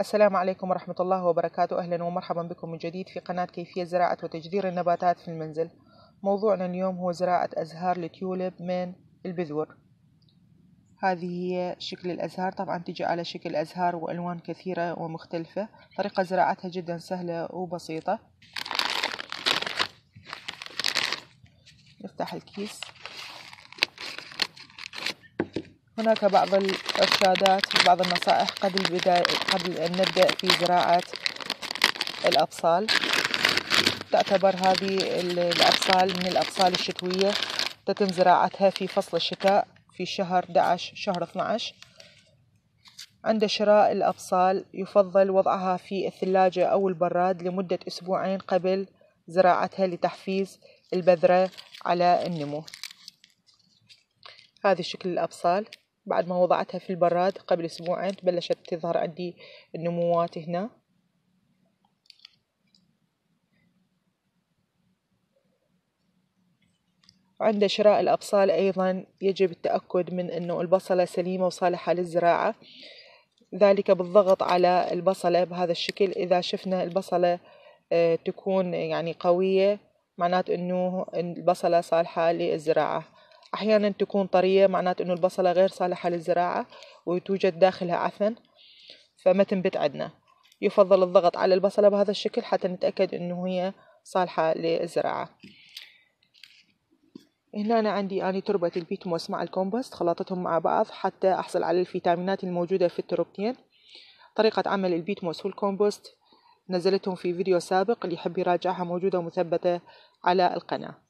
السلام عليكم ورحمة الله وبركاته. أهلا ومرحبا بكم من جديد في قناة كيفية زراعة وتجدير النباتات في المنزل. موضوعنا اليوم هو زراعة أزهار التيوليب من البذور. هذه هي شكل الأزهار طبعا تجي على شكل أزهار وألوان كثيرة ومختلفة. طريقة زراعتها جدا سهلة وبسيطة. نفتح الكيس. هناك بعض الإرشادات وبعض النصائح قبل بداية قبل أن نبدأ في زراعة الأبصال تعتبر هذه الأبصال من الأبصال الشتوية. تتم زراعتها في فصل الشتاء في شهر 11 شهر 12 عند شراء الأبصال يفضل وضعها في الثلاجة أو البراد لمدة أسبوعين قبل زراعتها لتحفيز البذرة على النمو. هذه شكل الأبصال بعد ما وضعتها في البراد قبل أسبوعين بلشت تظهر عندي النموات هنا. عند شراء الأبصال أيضا يجب التأكد من أنه البصلة سليمة وصالحة للزراعة. ذلك بالضغط على البصلة بهذا الشكل. إذا شفنا البصلة آه، تكون يعني قوية معناته أنه البصلة صالحة للزراعة. أحيانا تكون طرية معناته أنه البصلة غير صالحة للزراعة وتوجد داخلها عفن فما تنبت عندنا. يفضل الضغط على البصلة بهذا الشكل حتى نتأكد أنه هي صالحة للزراعة. هنا أنا عندي أني تربة البيتموس مع الكومبوست خلطتهم مع بعض حتى أحصل على الفيتامينات الموجودة في التربتين طريقة عمل ال peat moss وال compost نزلتهم في فيديو سابق اللي يحب يراجعها موجودة ومثبتة على القناة.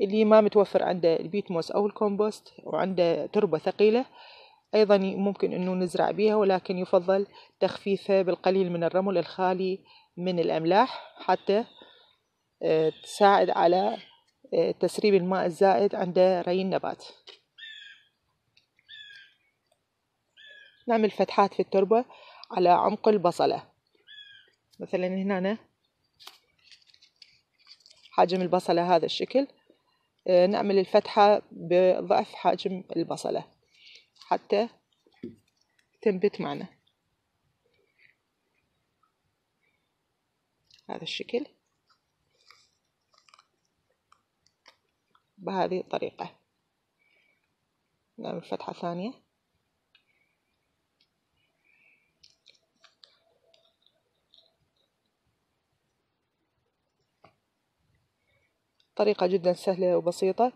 اللي ما متوفر عنده ال peat moss أو الكومبوست وعنده تربة ثقيلة أيضا ممكن أنه نزرع بيها ولكن يفضل تخفيفها بالقليل من الرمل الخالي من الأملاح حتى آه، تساعد على آه، تسريب الماء الزائد عند ري النبات. نعمل فتحات في التربة على عمق البصلة. مثلا هنا حجم البصلة هذا الشكل. نعمل الفتحة بضعف حجم البصلة حتى تنبت معنا. هذا الشكل بهذه الطريقة. نعمل فتحة ثانية. طريقة جدا سهلة وبسيطة.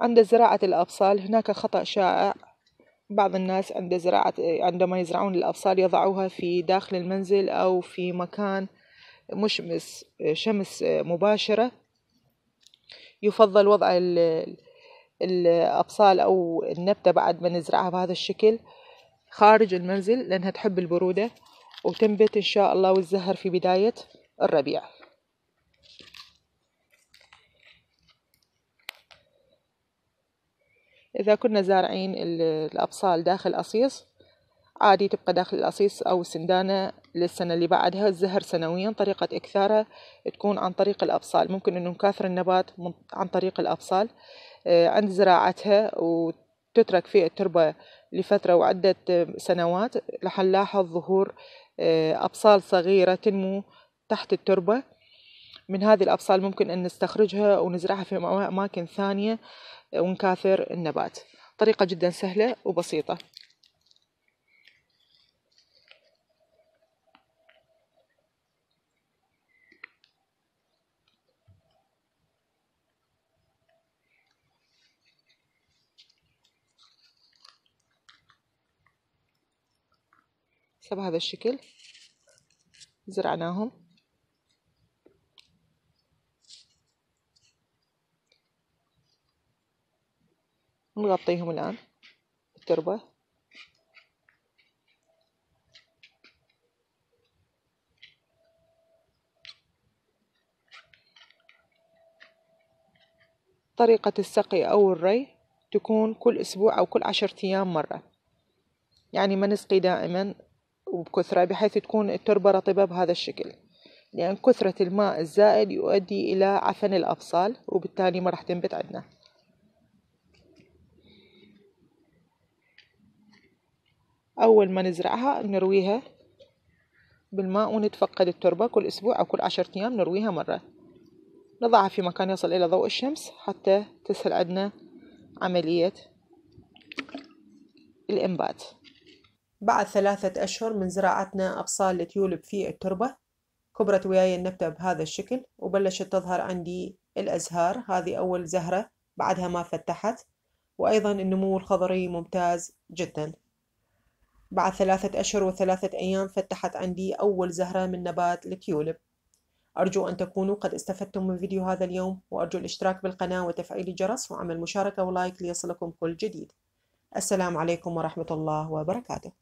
عند زراعة الأبصال هناك خطأ شائع. بعض الناس عند زراعة عندما يزرعون الأبصال يضعوها في داخل المنزل أو في مكان مشمس شمس مباشرة. يفضل وضع الأبصال أو النبتة بعد ما نزرعها بهذا الشكل خارج المنزل لأنها تحب البرودة. وتنبت إن شاء الله وتزهر في بداية الربيع. إذا كنا زارعين الأبصال داخل أصيص عادي تبقى داخل الأصيص أو السندانة للسنة اللي بعدها. الزهر سنويا طريقة إكثارها تكون عن طريق الأبصال. ممكن أنه نكاثر النبات عن طريق الأبصال. آه، عند زراعتها وتترك في التربة لفترة وعدة سنوات رح نلاحظ ظهور آه، أبصال صغيرة تنمو تحت التربة. من هذه الأبصال ممكن أن نستخرجها ونزرعها في أماكن ثانية. ونكاثر النبات. طريقة جدا سهلة وبسيطة. بهذا الشكل. زرعناهم. نغطيهم الآن بالتربة. طريقة السقي أو الري تكون كل أسبوع أو كل عشرة أيام مرة. يعني ما نسقي دائما وبكثرة بحيث تكون التربة رطبة بهذا الشكل. لأن كثرة الماء الزائد يؤدي إلى عفن الأبصال وبالتالي ما راح تنبت عندنا. أول ما نزرعها نرويها بالماء ونتفقد التربة كل أسبوع أو كل عشرة أيام نرويها مرة. نضعها في مكان يصل إلى ضوء الشمس حتى تسهل عندنا عملية الإنبات. بعد ثلاثة أشهر من زراعتنا أبصال التيولب في التربة كبرت وياي النبتة بهذا الشكل وبلشت تظهر عندي الأزهار. هذه أول زهرة بعدها ما فتحت وأيضا النمو الخضري ممتاز جدا. بعد ثلاثة أشهر وثلاثة أيام فتحت عندي أول زهرة من نبات التيولب أرجو أن تكونوا قد استفدتم من فيديو هذا اليوم وأرجو الاشتراك بالقناة وتفعيل الجرس وعمل مشاركة ولايك ليصلكم كل جديد. السلام عليكم ورحمة الله وبركاته.